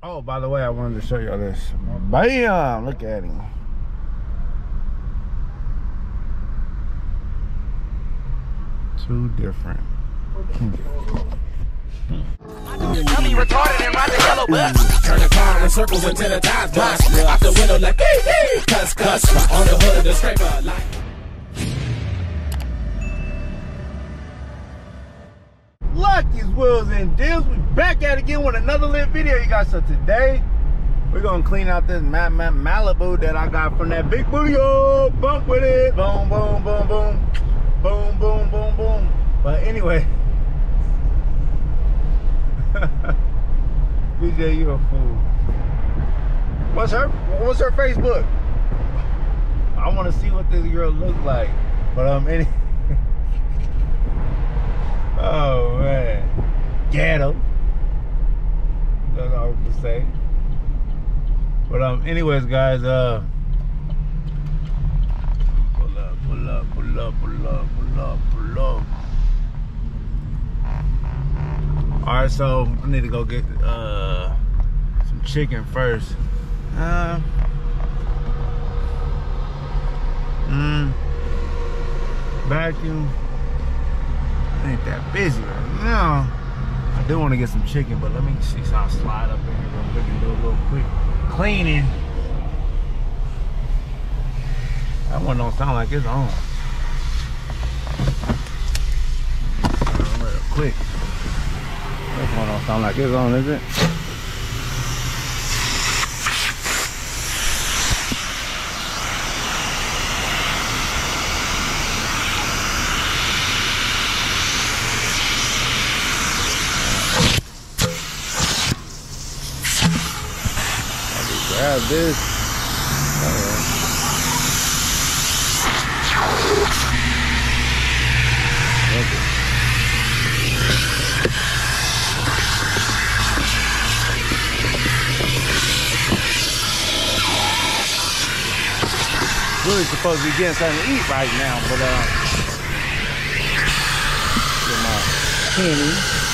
Oh, by the way, I wanted to show y'all this. Bam! Look at him. Two different. Turn the car in circles until the. Out the window like, hey, hey, cuss, cuss. On the hood of the scraper like. Lucky's Wheels and Deals. We back at it again with another lit video, you guys. So today, we're gonna clean out this Ma Ma Malibu that I got from that big booty. Oh, bump with it. Boom, boom, boom, boom. Boom, boom, boom, boom. But anyway. BJ, you a fool. What's her what's her Facebook? I wanna see what this girl looks like. But um any Oh man. Ghetto. That's all I can say. But um anyways guys, uh pull up, pull up, pull up, pull up, pull up, pull up. Alright, so I need to go get uh some chicken first. Uh mm, vacuum ain't that busy right now. I do want to get some chicken, but let me see so I'll slide up in here real quick and do a little quick cleaning. That one don't sound like it's on. Real quick. This one don't sound like it's on, is it? Grab this. Really supposed to be getting something to eat right now, but uh, get my.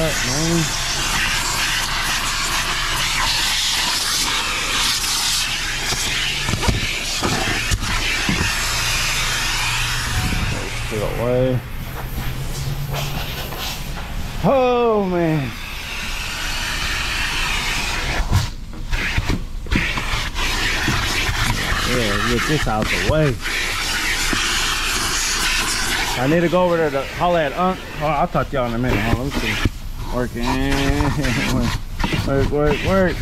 up, man. Get away. Oh man. Yeah, get this out the way. I need to go over there to holler at Unc. Oh, I'll talk to y'all in a minute. Hold on, let me see. Working. work, work, work.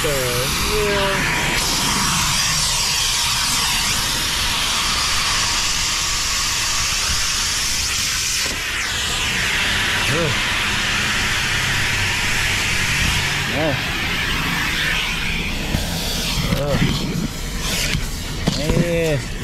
What the hell? Ugh. Yeah. Ugh. Yeah.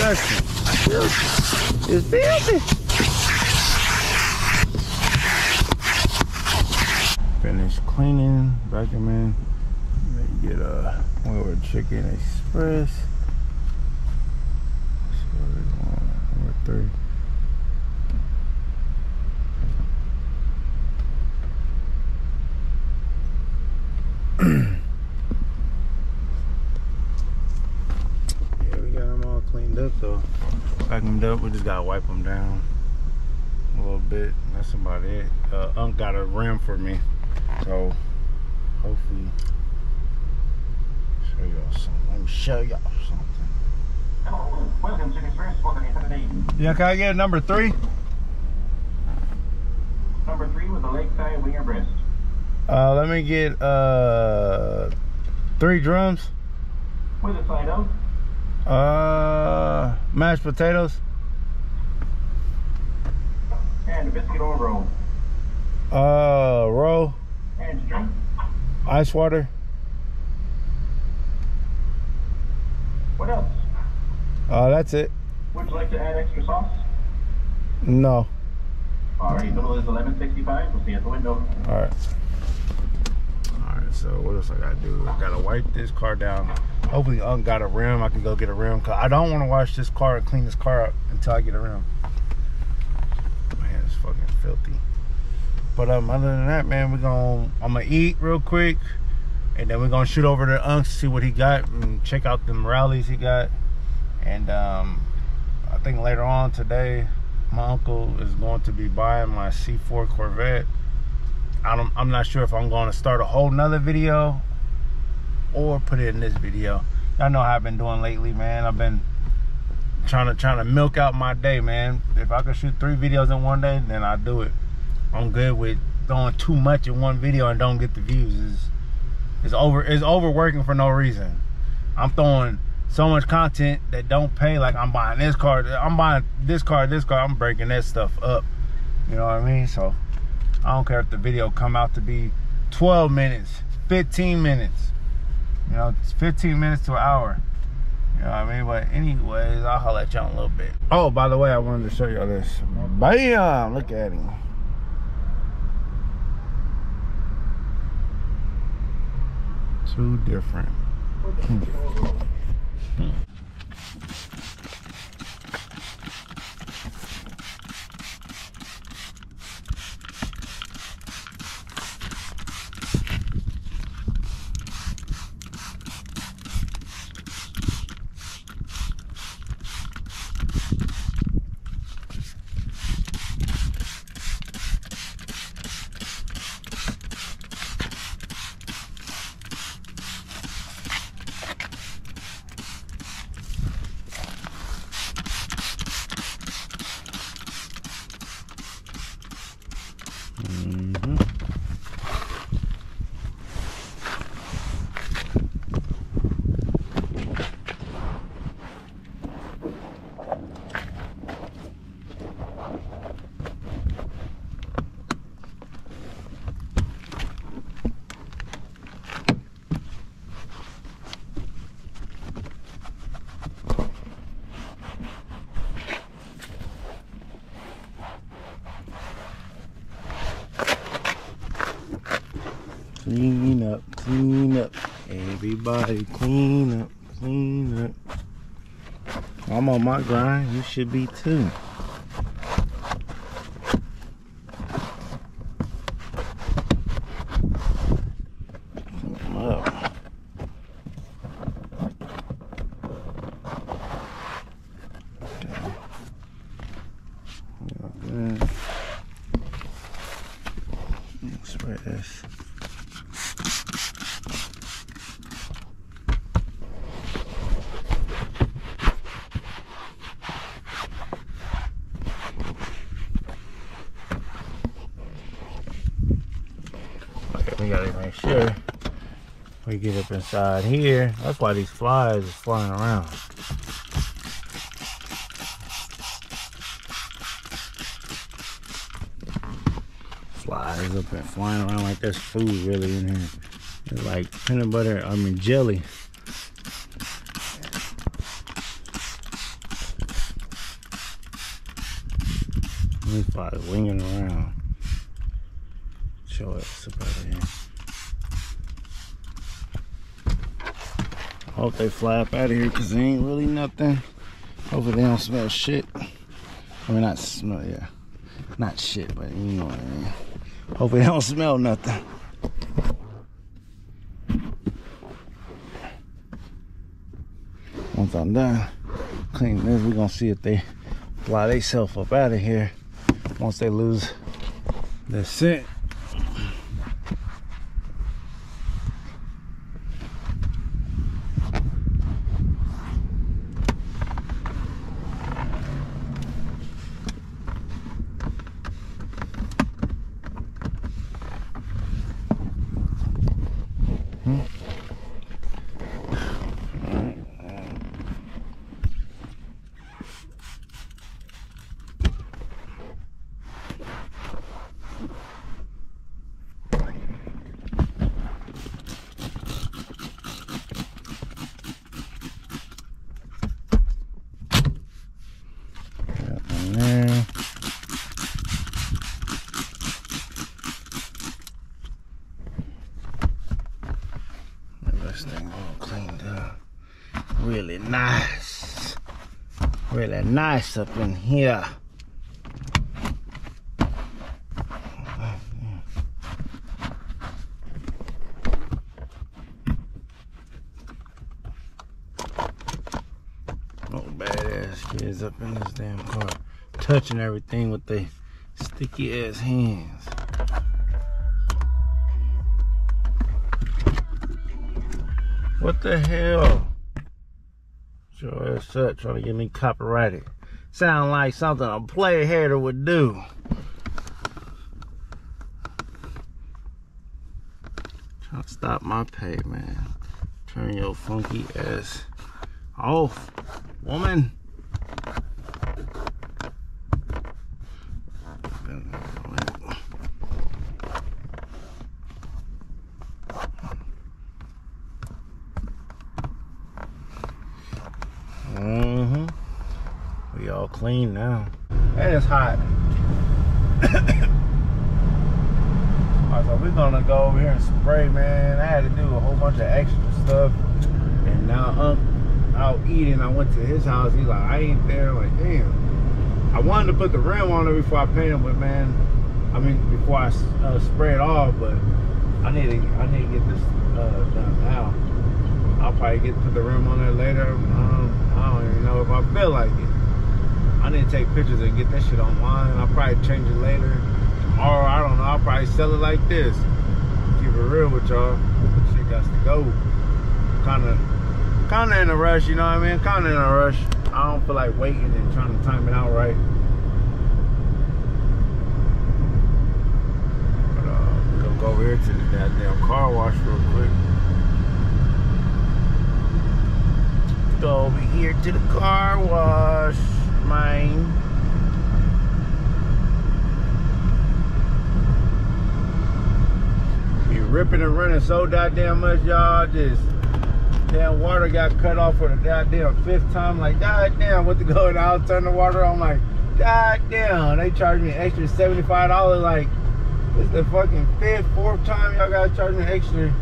disgusting. It's filthy. Finish cleaning, vacuuming. Let me get a Wheelwood Chicken Express. So we're three. Yeah, we got them all cleaned up though. Vacuumed up, we just gotta wipe them down a little bit. That's about it. Uh, Unc got a rim for me, so hopefully show y'all something. Let me show y'all something. Hello, welcome to Infinity. Yeah, can I get number three? Number three with a lakeside winger breast. Uh, let me get uh three drums. With a side out, Uh, mashed potatoes. And biscuit or roll. Uh, roll, And drink. ice water. What else? Uh, that's it. Would you like to add extra sauce? No. Alright, total is eleven sixty-five. We'll see you at the window. All right. All right. So what else I gotta do? I gotta wipe this car down. Hopefully, Unc got a rim. I can go get a rim. Cause I don't want to wash this car and clean this car up until I get a rim. Fucking filthy. But um, other than that, man, we're gonna I'm gonna eat real quick, and then we're gonna shoot over to Unc see what he got and check out the rallies he got. And um, I think later on today, my uncle is going to be buying my C4 Corvette. I don't, I'm not sure if I'm going to start a whole nother video or put it in this video. Y'all know how I've been doing lately, man. I've been trying to trying to milk out my day, man. If I could shoot three videos in one day, then I do it. I'm good with throwing too much in one video and don't get the views. It's, it's over. It's overworking for no reason. I'm throwing so much content that don't pay. Like I'm buying this car, I'm buying this car, this car. I'm breaking that stuff up. You know what I mean? So I don't care if the video come out to be 12 minutes, 15 minutes. You know, it's 15 minutes to an hour. You know what I mean? But anyways, I'll holler at y'all in a little bit. Oh, by the way, I wanted to show y'all this. Bam! Look at him. Two different. Clean up, clean up. Everybody clean up, clean up. I'm on my grind. You should be too. Yeah. This. make sure we get up inside here. That's why these flies are flying around. Flies up and flying around like there's food really in here. It's like peanut butter, I mean jelly. These flies winging around. Hope they fly up out of here because there ain't really nothing. Hopefully they don't smell shit. I mean, not smell, yeah. Not shit, but you know what I mean. Hopefully they don't smell nothing. Once I'm done cleaning this, we're gonna see if they fly themselves up out of here once they lose their scent. Got one there. Look at This thing all cleaned up. Really nice. Really nice up in here. No badass kids up in this damn car, touching everything with their sticky ass hands. What the hell? Your up trying to get me copyrighted. Sound like something a player hater would do. Trying to stop my pay, man. Turn your funky ass off, woman. Mm-hmm. We all clean now. And it's hot. Alright, so we're gonna go over here and spray, man. I had to do a whole bunch of extra stuff. And now I'm out eating. I went to his house. He's like, I ain't there. Like, damn. I wanted to put the rim on it before I paint it, but man, I mean, before I uh, spray it off, but I need to, I need to get this uh, done now. I'll probably get put the rim on there later. Um, I don't even know if I feel like it. I need to take pictures and get that shit online. I'll probably change it later. Tomorrow, I don't know. I'll probably sell it like this. Keep it real with y'all. Shit got to go. Kind of, kind of in a rush. You know what I mean? Kind of in a rush. I don't feel like waiting and trying to time it out right. But uh, we're gonna go over here to the goddamn car wash real quick. Go over here to the car wash, Be ripping and running so goddamn much, y'all. Just damn water got cut off for the goddamn fifth time. Like, goddamn, what to go and I'll turn the water on. Like, goddamn, they charged me extra $75. Like, is the fucking fifth, fourth time y'all gotta charge me extra.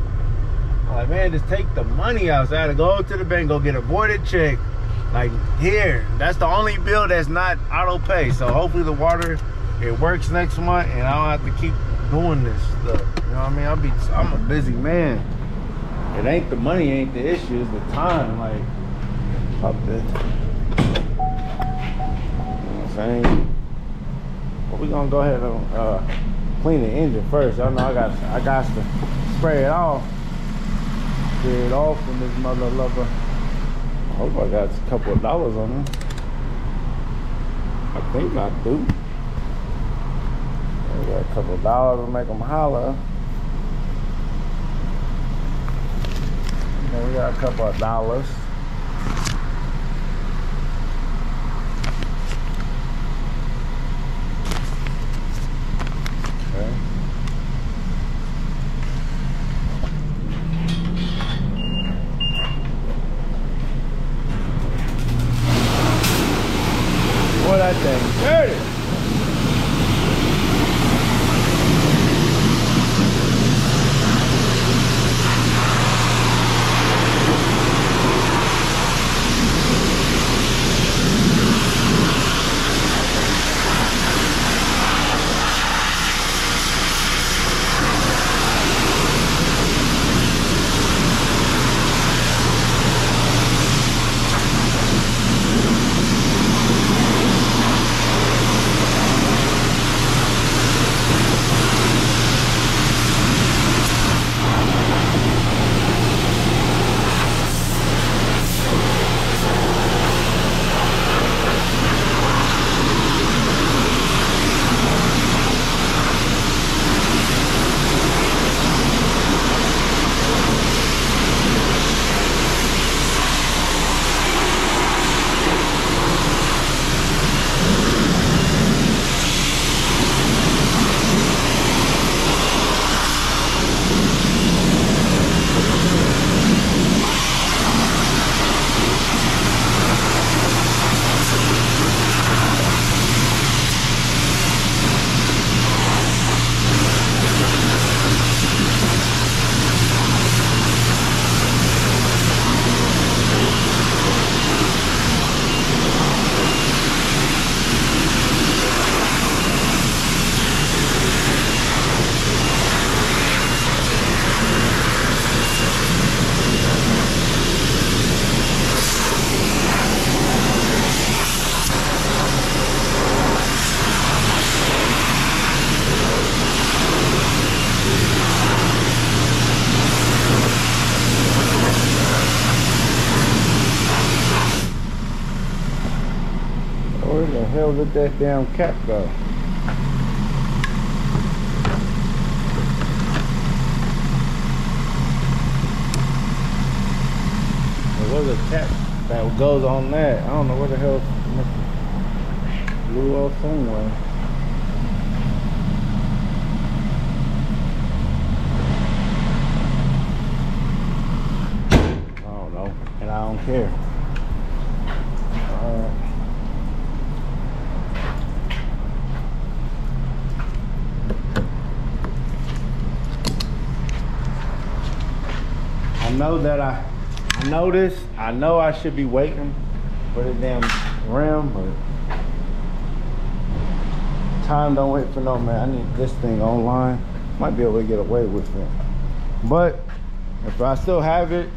I'm like, man, just take the money out. So I had to go to the bank, go get a voided check. Like, here. That's the only bill that's not auto pay. So hopefully the water, it works next month and I don't have to keep doing this stuff. You know what I mean? I'll be, I'm a busy man. It ain't the money, ain't the issue, it's the time. Like, there. You know what I'm saying? But we gonna go ahead and uh, clean the engine first. Y'all know I got I got to spray it off. Get it off from this mother lover. Hope I got a couple of dollars on it. I think I do. I got a couple of dollars to make them holler. And we got a couple of dollars. Did that damn cap go? There was a cap that goes on that. I don't know where the hell it blew off somewhere. I don't know, and I don't care. Alright. I know that I, I know this. I know I should be waiting for the damn rim, but time don't wait for no man. I need this thing online. Might be able to get away with it. But if I still have it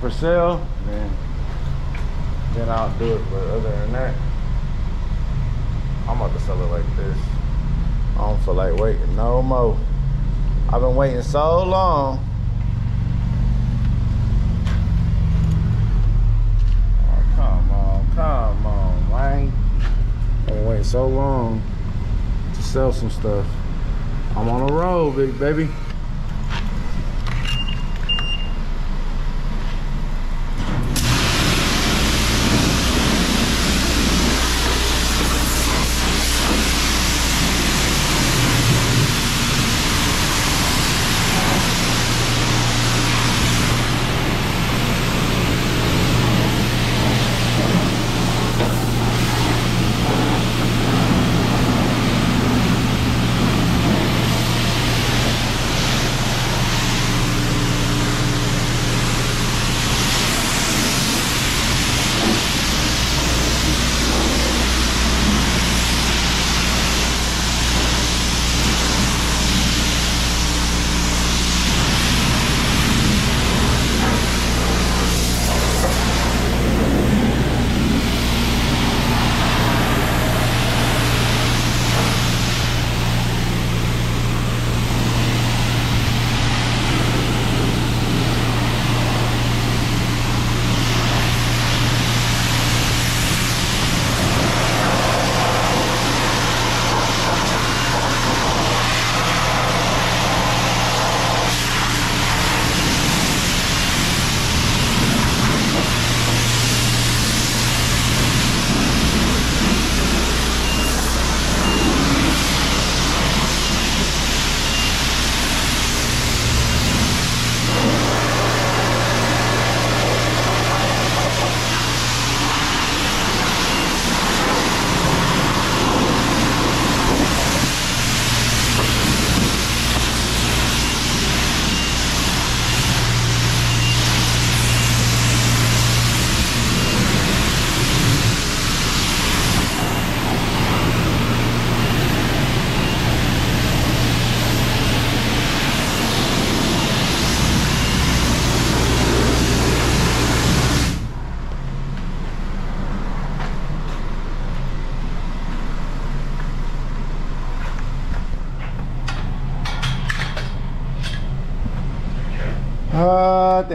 for sale, then then I'll do it. But other than that, I'm about to sell it like this. I don't feel like waiting no more. I've been waiting so long. Oh, come on, come on, man. I've been waiting so long to sell some stuff. I'm on a roll, big baby.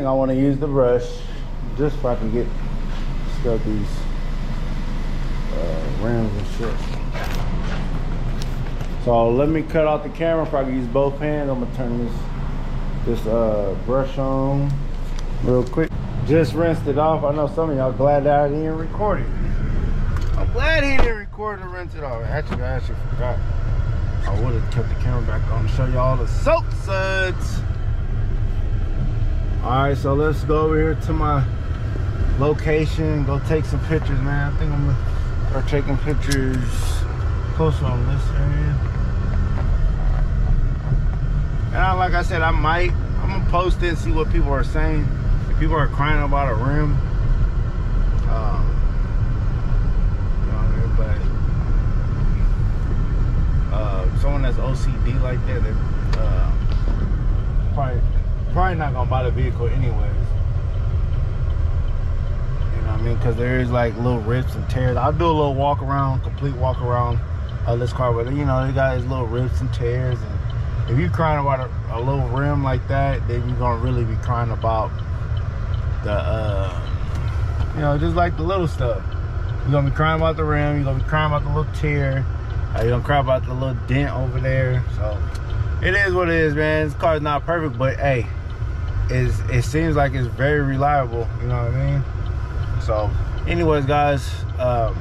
I want to use the brush just so I can get scrub these uh, rims and shit. So let me cut out the camera if I can use both hands. I'm gonna turn this this uh, brush on real quick. Just rinsed it off. I know some of y'all glad that I didn't record it. I'm glad he didn't record and rinse it off. Actually, I actually forgot. I would have kept the camera back on to show y'all the soap suds. All right, so let's go over here to my location, go take some pictures, man. I think I'm gonna start taking pictures closer on this area. And I, like I said, I might, I'm gonna post it and see what people are saying. If people are crying about a rim, um, uh, someone that's OCD like that, they uh, probably probably not gonna buy the vehicle anyways. You know what I mean? Because there is like little rips and tears. I'll do a little walk around, complete walk around of this car, but you know, they got his little rips and tears. And if you're crying about a, a little rim like that, then you're gonna really be crying about the, uh, you know, just like the little stuff. You're gonna be crying about the rim. You're gonna be crying about the little tear. Uh, you're gonna cry about the little dent over there. So it is what it is, man. This car's not perfect, but hey, it's, it seems like it's very reliable. You know what I mean? So, anyways, guys, um,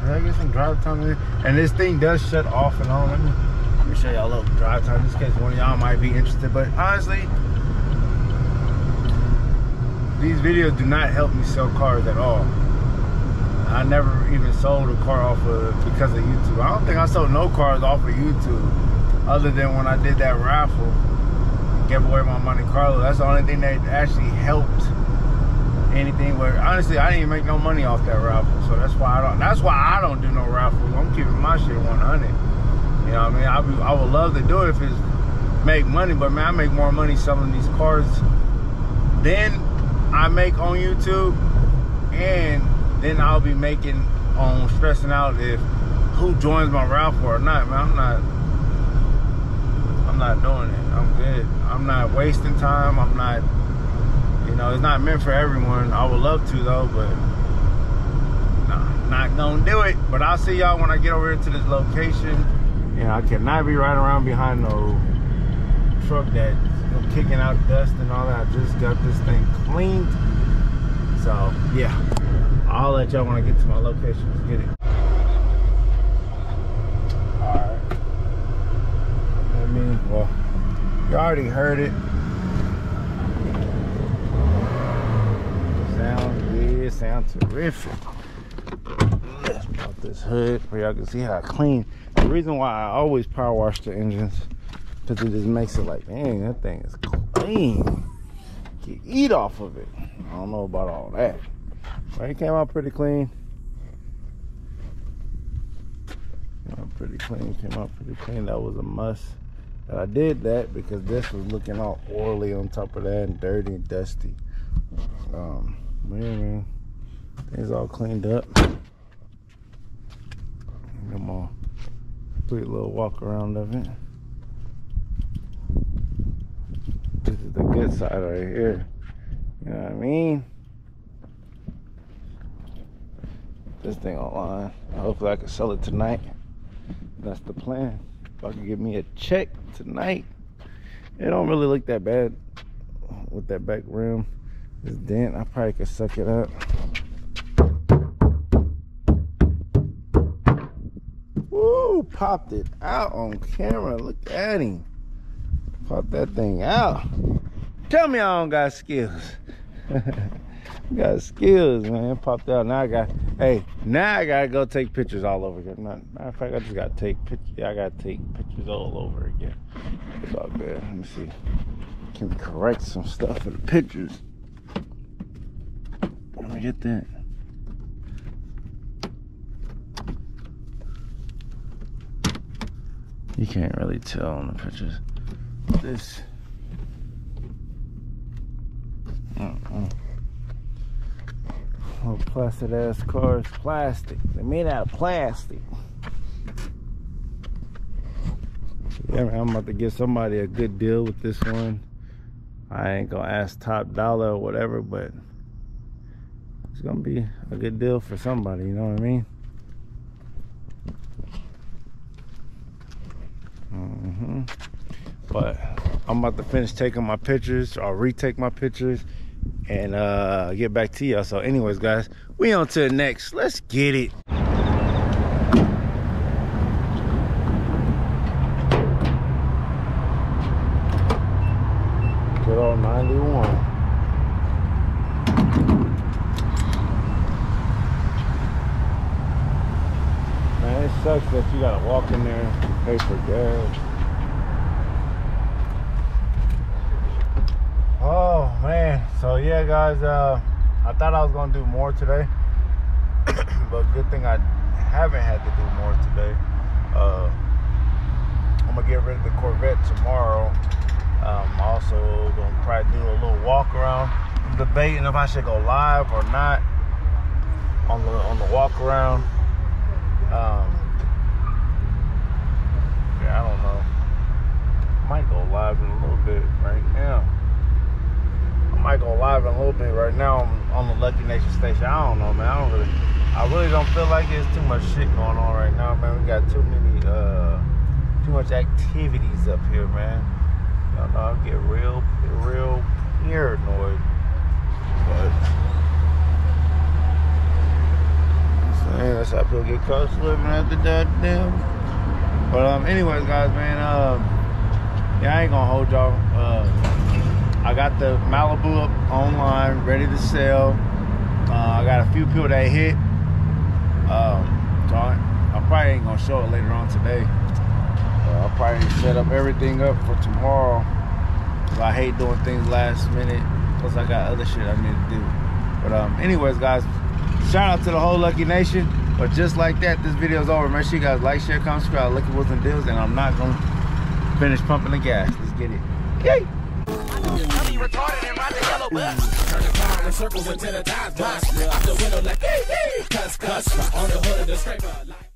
did I get some drive time in? And this thing does shut off and on. Let me, let me show y'all a little drive time just in case one of y'all might be interested. But honestly, these videos do not help me sell cars at all. I never even sold a car off of because of YouTube. I don't think I sold no cars off of YouTube other than when I did that raffle, gave away my Monte Carlo. That's the only thing that actually helped anything. Where honestly, I didn't make no money off that raffle, so that's why I don't. That's why I don't do no raffles. I'm keeping my shit 100. You know what I mean? I, be, I would love to do it if it's make money, but man, I make more money selling these cars than I make on YouTube, and then I'll be making on stressing out if who joins my raffle or not. Man, I'm not. Not doing it. I'm good. I'm not wasting time. I'm not. You know, it's not meant for everyone. I would love to though, but nah, not gonna do it. But I'll see y'all when I get over here to this location. And I cannot be right around behind no truck that you know, kicking out dust and all that. I just got this thing cleaned. So yeah, I'll let y'all when I get to my location. Let's get it. Alright. I mean, well, you already heard it. Sound good, sound terrific. Pop this hood where y'all can see how clean. The reason why I always power wash the engines because it just makes it like, dang, that thing is clean. You eat off of it. I don't know about all that. But it came out pretty clean. Came out pretty clean. Came out pretty clean. That was a must. But I did that because this was looking all oily on top of that and dirty and dusty. Um, yeah, man, things all cleaned up. Come on, complete little walk around of it. This is the good side right here. You know what I mean? This thing online. Hopefully I can sell it tonight. That's the plan. If I can get me a check tonight. It don't really look that bad with that back rim. This dent, I probably could suck it up. Woo, popped it out on camera. Look at him. Pop that thing out. Tell me I don't got skills. got skills, man. Popped out. Now I got, hey, now I gotta go take pictures all over again. Matter of fact, I just gotta take pictures. I gotta take pictures all over again. It's all good. Let me see. Can correct some stuff in the pictures? Let me get that. You can't really tell on the pictures. This. Uh-uh. Oh, plastic ass cars, plastic. They're made out of plastic. Yeah, man, I'm about to give somebody a good deal with this one. I ain't gonna ask top dollar or whatever, but it's gonna be a good deal for somebody, you know what I mean? Mm-hmm. But I'm about to finish taking my pictures. I'll retake my pictures and uh, get back to y'all. So, anyways, guys, we on to the next. Let's get it. Good old 91. Man, it sucks that you gotta walk in there and pay for gas. Oh man, so yeah guys, uh, I thought I was gonna do more today, but good thing I haven't had to do more today. Uh, I'm gonna get rid of the Corvette tomorrow. i'm also gonna probably do a little walk around, I'm debating if I should go live or not on the on the walk around. Um, yeah, I don't know. Might go live in a little bit right now. Might go live in a little bit. Right now, I'm on the Lucky Nation station. I don't know, man. I don't really, I really don't feel like there's too much shit going on right now, man. We got too many, uh, too much activities up here, man. Y'all know I get real, real paranoid. But saying that's how people get caught living at the goddamn. But um, anyways, guys, man, um, yeah, I ain't gonna hold y'all. I got the Malibu up online, ready to sell. Uh, I got a few people that hit. Um, so I, I probably ain't gonna show it later on today. Uh, I'll probably set up everything up for tomorrow. Cause I hate doing things last minute. Plus, I got other shit I need to do. But um, anyways, guys, shout out to the whole Lucky Nation. But just like that, this video is over. Make sure you guys like, share, comment, subscribe. Lucky Wheels and Deals, and I'm not gonna finish pumping the gas. Let's get it. Yay! Retarded and ride the yellow bus. Turn the car in circles until the tires bust. Out the window like, hey, hey, cuss, cuss. On the hood of the scraper.